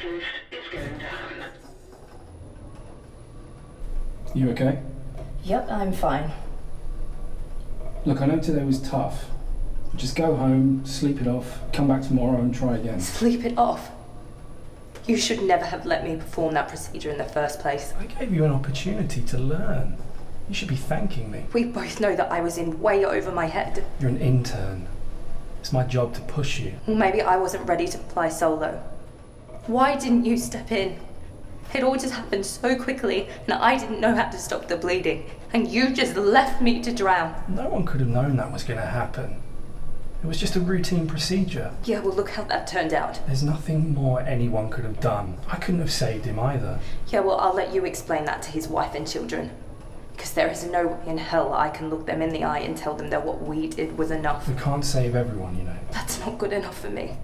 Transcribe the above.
going down. You okay? Yep, I'm fine. Look, I know today was tough. Just go home, sleep it off, come back tomorrow and try again. Sleep it off? You should never have let me perform that procedure in the first place. I gave you an opportunity to learn. You should be thanking me. We both know that I was in way over my head. You're an intern. It's my job to push you. Maybe I wasn't ready to fly solo. Why didn't you step in? It all just happened so quickly, and I didn't know how to stop the bleeding. And you just left me to drown. No one could have known that was going to happen. It was just a routine procedure. Yeah, well, look how that turned out. There's nothing more anyone could have done. I couldn't have saved him either. Yeah, well, I'll let you explain that to his wife and children. Because there is no way in hell I can look them in the eye and tell them that what we did was enough. We can't save everyone, you know. That's not good enough for me.